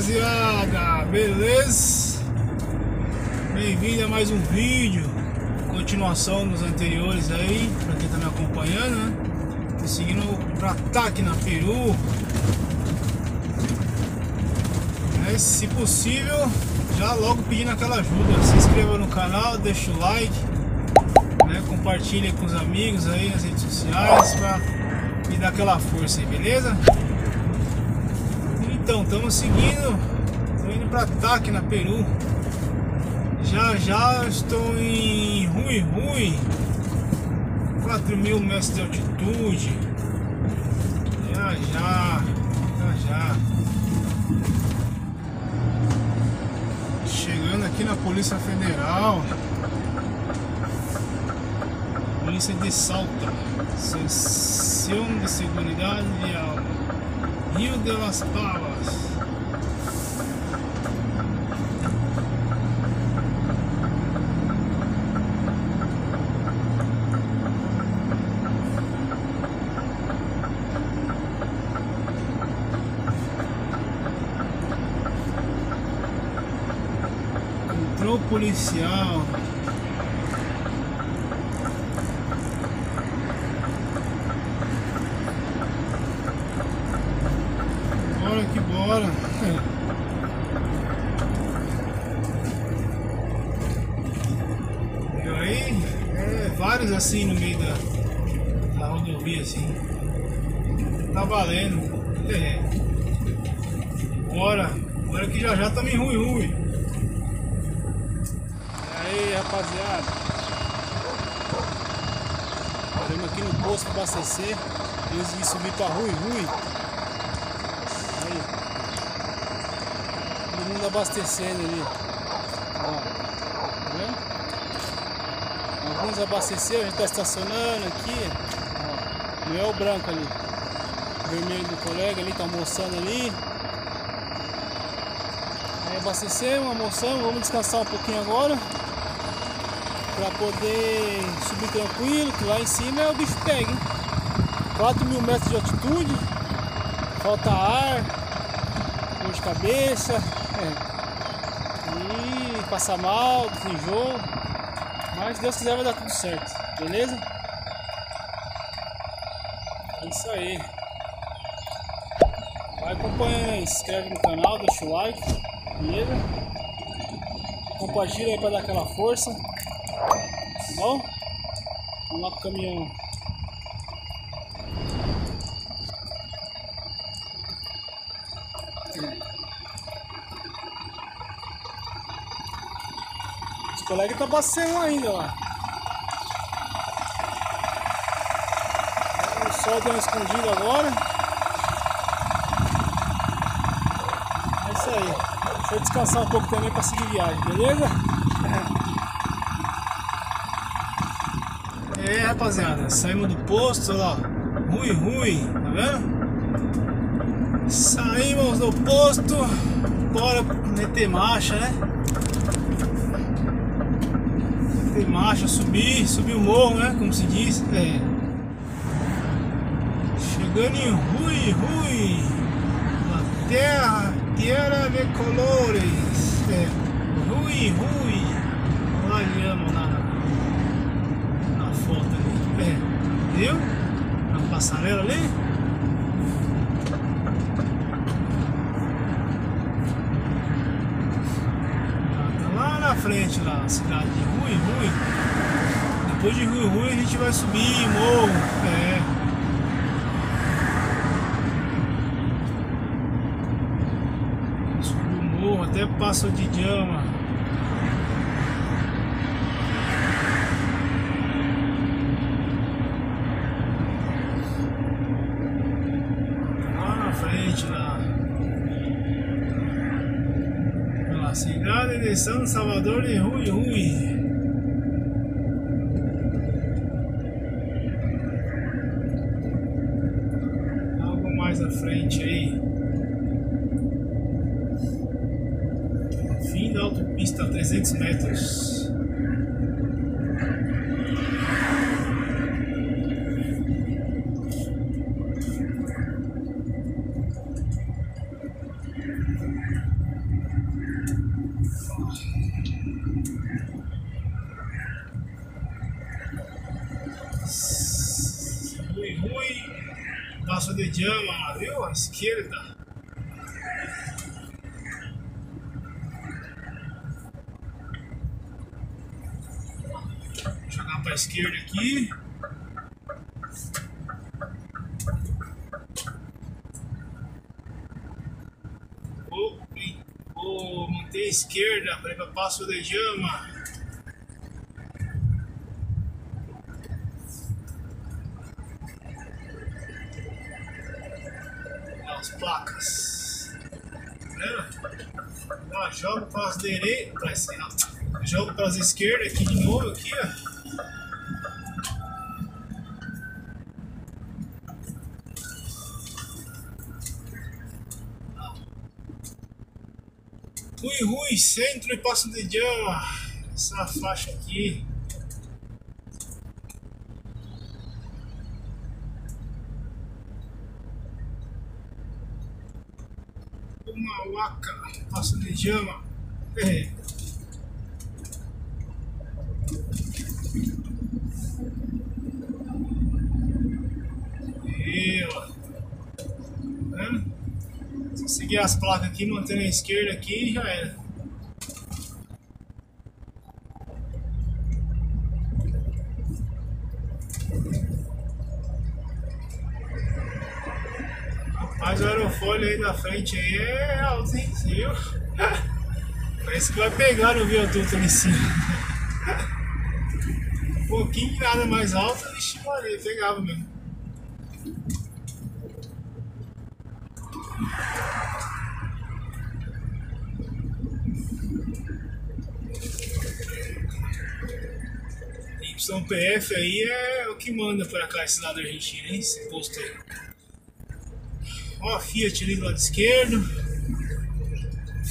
rapaziada, beleza? Bem-vindo a mais um vídeo Continuação dos anteriores aí Pra quem tá me acompanhando, né? Tô seguindo pra ataque na Peru Mas se possível Já logo pedindo aquela ajuda Se inscreva no canal, deixa o like né? Compartilha com os amigos aí nas redes sociais Pra me dar aquela força aí, beleza? Então, estamos seguindo, estou indo para ataque na Peru. Já já estou em Rui Rui, 4 mil metros de altitude. Já já, já já. Chegando aqui na Polícia Federal. Polícia de Salta, Seção de Seguridade Vial. Rio de las Pavas. Control policial. Bora que E aí, é, vários assim no meio da, da rodovia assim. Tá valendo. É. Bora. Bora que já já estamos em Rui Rui. E aí rapaziada. Paramos aqui no posto para abastecer. Eu consegui subir para Rui Rui. Aí. Todo mundo abastecendo ali. Ó. Tá? Alguns abasteceram, a gente tá estacionando aqui. Ó. Não é o branco ali. O vermelho do colega ali, tá almoçando ali. Aí abastecemos, almoçamos, vamos descansar um pouquinho agora. Pra poder subir tranquilo, que lá em cima é o bicho pega, hein? 4 mil metros de altitude, falta ar, dor de cabeça. E passar mal, enjoo, mas Deus quiser vai dar tudo certo, beleza? É isso aí. Vai acompanhando se inscreve no canal, deixa o like, beleza? Compartilha aí para dar aquela força, tá bom? Vamos lá pro caminhão. Os colegas tá abastecendo ainda lá. O sol deu uma escondida agora. É isso aí. Deixa eu descansar um pouco também para seguir viagem, beleza? É rapaziada, saímos do posto, olha lá. Rui, rui, tá vendo? Saímos do posto, bora meter marcha, né? Meter marcha, subir, subir o morro, né? Como se diz. É. Chegando em Rui, Rui, a terra, terra de colores. É. Rui, Rui, olhamos na, na foto ali. É. Viu? Na passarela ali. na frente lá, a cidade de Rui Rui. Depois de Rui Rui a gente vai subir morro. É. O morro até Passo de Jama. Lá na frente lá. Pela cidade de São Salvador de Rui Rui. Algo mais à frente aí. Fim da autopista a 300 metros. Rui, Rui. Jama, viu? À esquerda. Jogar para a esquerda aqui. Vou, vou manter a esquerda para ir para Passo de Jama. as placas. Jogo para as direitas, jogo para as esquerdas aqui de novo aqui, ó. Rui Rui, centro e passo de Jama. Essa faixa aqui. Uma waka, passo de Jama. É. E, ó. Tá seguir as placas aqui, mantendo a esquerda aqui, já era. O aerofólio aí da frente aí é hein? Viu? Parece que vai pegar no viaduto ali em cima. Um pouquinho nada mais alto, ixi, Maria, pegava mesmo. YPF aí é o que manda para cá esse lado argentino, hein? Esse posto aí. Ó Fiat ali do lado esquerdo.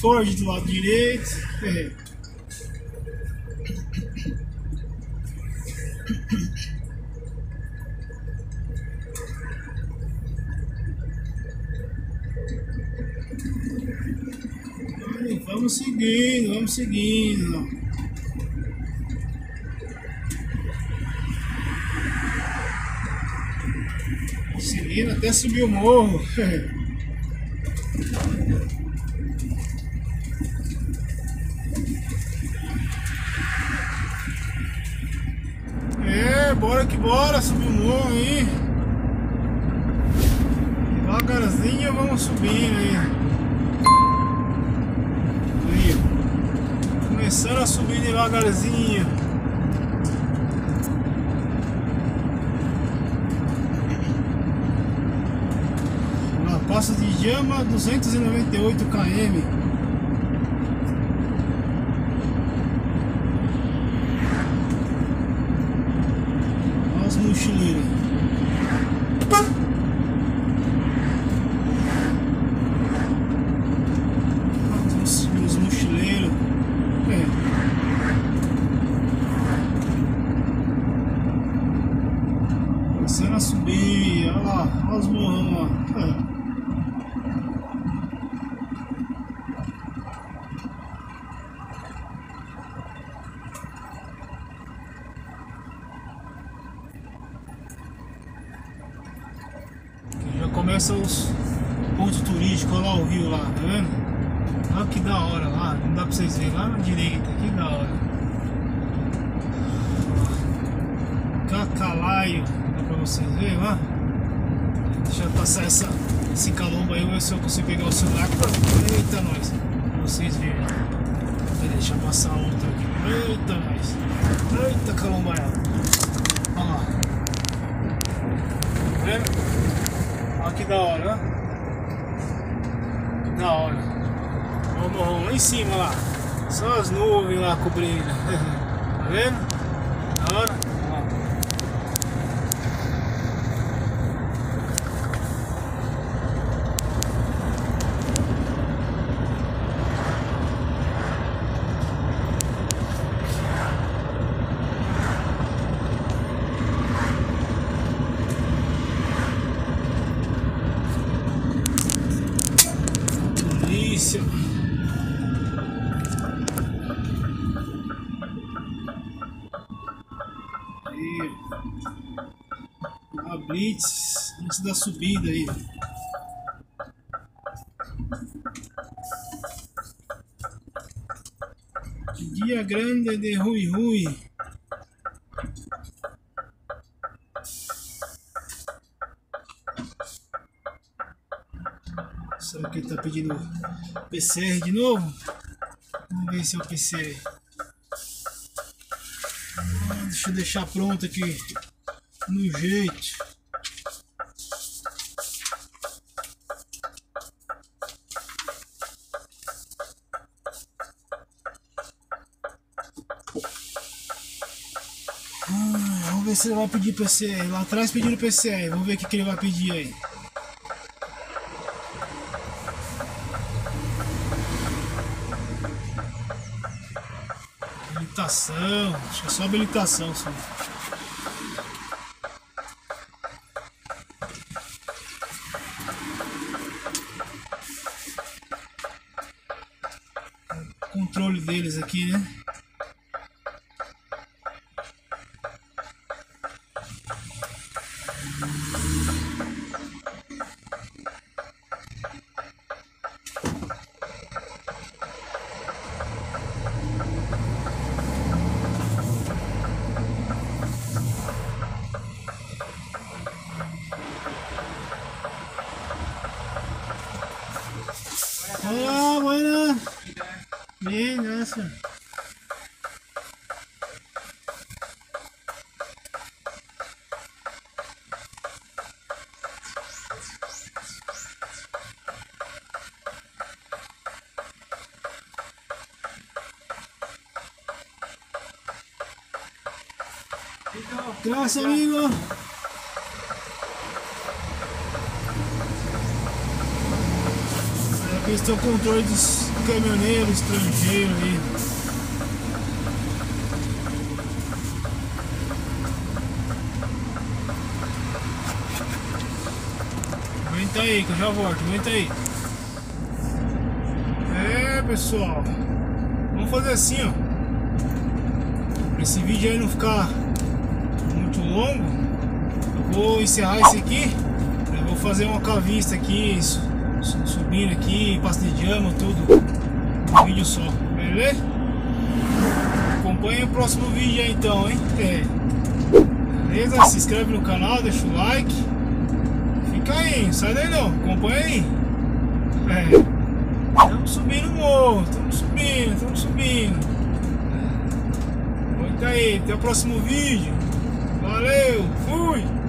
Ford do lado direito. É. Vamos seguindo, vamos seguindo. Até subir o morro. É, bora que bora, subir o morro aí. Devagarzinho vamos subindo aí. aí. Começando a subir devagarzinho. De Jama, 298 km. Olha os mochileiros. Olha os, os mochileiros. É. Começando a subir, olha lá, olha os morrão lá. É. Já começa os pontos turísticos, olha lá o rio lá, tá vendo? Olha que da hora lá, não dá pra vocês verem lá na direita, que da hora. Cacalaio, dá pra vocês verem lá? Deixa eu passar essa, esse calombo aí, ver se eu consigo pegar o celular pra... Eita nós, pra vocês verem. Deixa eu passar outra aqui. Eita nós. Eita calombaiada. Olha lá. Tá vendo? Da hora, ó. Da hora. Morrão lá em cima lá. Só as nuvens lá cobrindo. tá vendo? Da hora? polícia. Aí, a blitz antes da subida aí. Dia grande de Rui Rui. Será que ele tá pedindo PCR de novo? Vamos ver se é o PCR. Ah, deixa eu deixar pronto aqui no jeito. Ah, vamos ver se ele vai pedir PCR. Lá atrás pediram PCR. Vamos ver o que, que ele vai pedir aí. Habilitação. Acho que é só habilitação só. controle deles aqui, né? Hola, buenas. Bien, gracias. Gracias, amigo. Eles têm o controle dos caminhoneiros estrangeiros aí. Aguenta aí que eu já volto, aguenta aí. É pessoal, vamos fazer assim ó. Pra esse vídeo aí não ficar muito longo, eu vou encerrar esse aqui. Eu vou fazer uma cavista aqui, isso subindo aqui, diama, tudo um vídeo só, beleza? Acompanhe o próximo vídeo aí então, hein? É. Beleza? Se inscreve no canal, deixa o like. Fica aí, sai daí não, acompanha aí. É. Estamos subindo o morro, estamos subindo, estamos subindo. Aguenta aí, até o próximo vídeo. Valeu, fui!